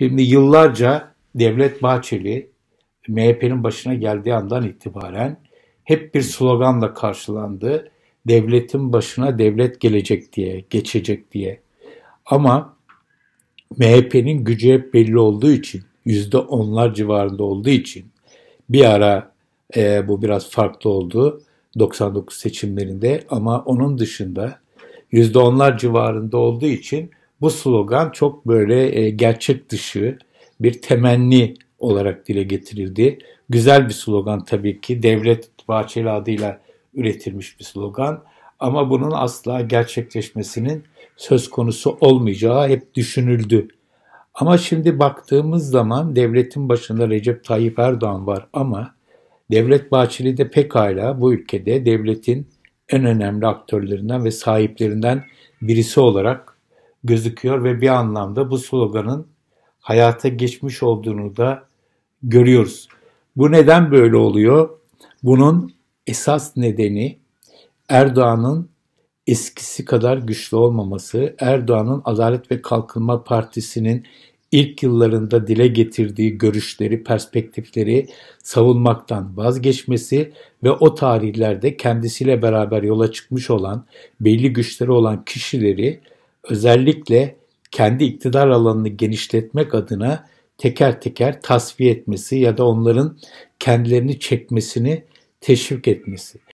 Şimdi yıllarca Devlet Bahçeli MHP'nin başına geldiği andan itibaren hep bir sloganla karşılandı. Devletin başına devlet gelecek diye, geçecek diye. Ama MHP'nin gücü hep belli olduğu için, yüzde onlar civarında olduğu için bir ara e, bu biraz farklı oldu 99 seçimlerinde ama onun dışında yüzde onlar civarında olduğu için bu slogan çok böyle e, gerçek dışı bir temenni olarak dile getirildi. Güzel bir slogan tabii ki. Devlet Bahçeli adıyla üretilmiş bir slogan. Ama bunun asla gerçekleşmesinin söz konusu olmayacağı hep düşünüldü. Ama şimdi baktığımız zaman devletin başında Recep Tayyip Erdoğan var ama Devlet Bahçeli de pekala bu ülkede devletin en önemli aktörlerinden ve sahiplerinden birisi olarak gözüküyor ve bir anlamda bu sloganın hayata geçmiş olduğunu da görüyoruz. Bu neden böyle oluyor? Bunun esas nedeni Erdoğan'ın eskisi kadar güçlü olmaması, Erdoğan'ın Adalet ve Kalkınma Partisi'nin ilk yıllarında dile getirdiği görüşleri, perspektifleri savunmaktan vazgeçmesi ve o tarihlerde kendisiyle beraber yola çıkmış olan, belli güçleri olan kişileri özellikle kendi iktidar alanını genişletmek adına teker teker tasfiye etmesi ya da onların kendilerini çekmesini teşvik etmesi.